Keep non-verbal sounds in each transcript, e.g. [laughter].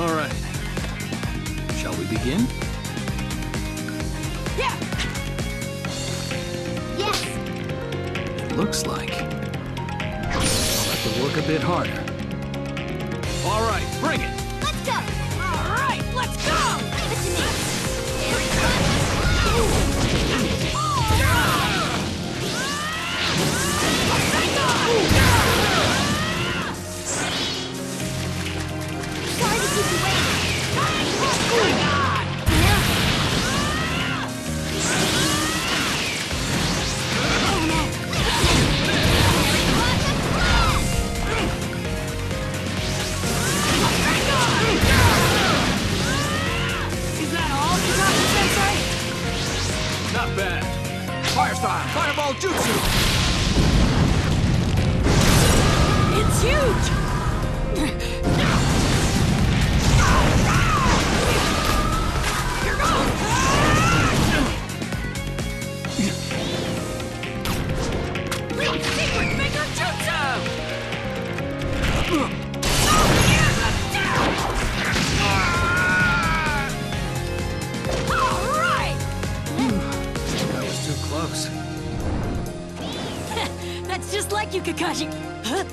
All right. Shall we begin? Yeah! Yes! It looks like. I'll have to work a bit harder. All right, bring it. Let's go! Jutsu. It's huge! Goes! Secret Maker Jutsu! You, Kakashi. Huh?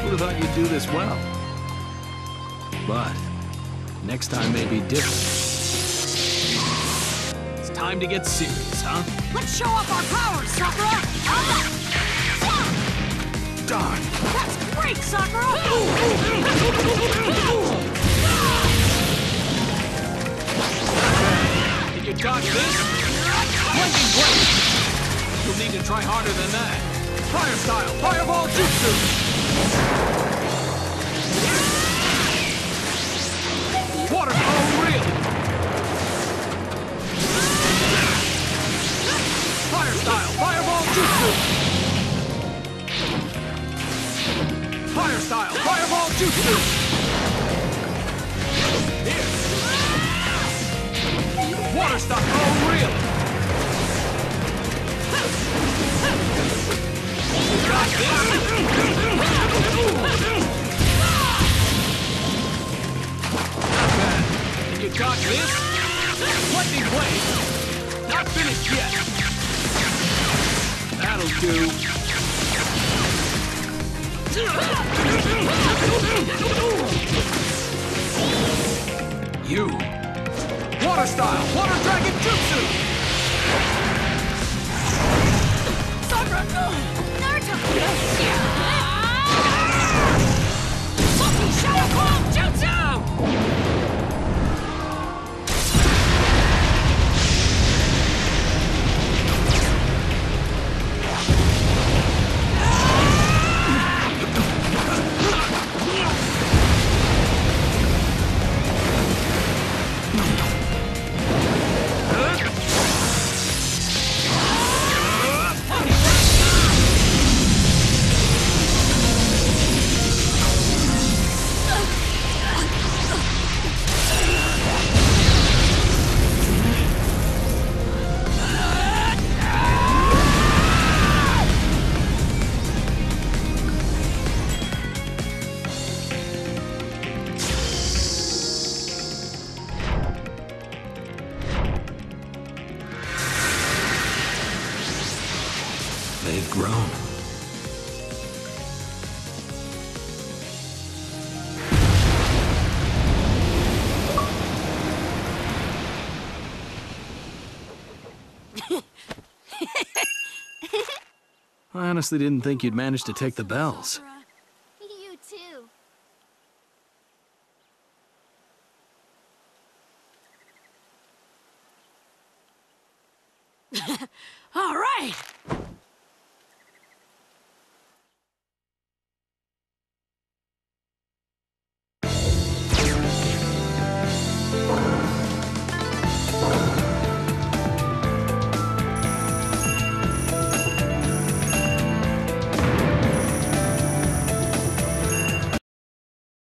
Who'd have thought you'd do this well? But next time may be different. It's time to get serious, huh? Let's show off our powers, Sakura! Darn. That's great, Sakura! Can you dodge this? Lightning blade! You'll need to try harder than that. Fire style, fireball jutsu! Water, oh really? Fire style, fireball jutsu! Fire style, fireball jutsu! Here! Water style, oh Lightning blade! Not finished yet! That'll do. You! Water style! Water dragon jutsu! Sakura! Naruto! grown. I honestly didn't think you'd manage to take the bells. You too. [laughs] All right!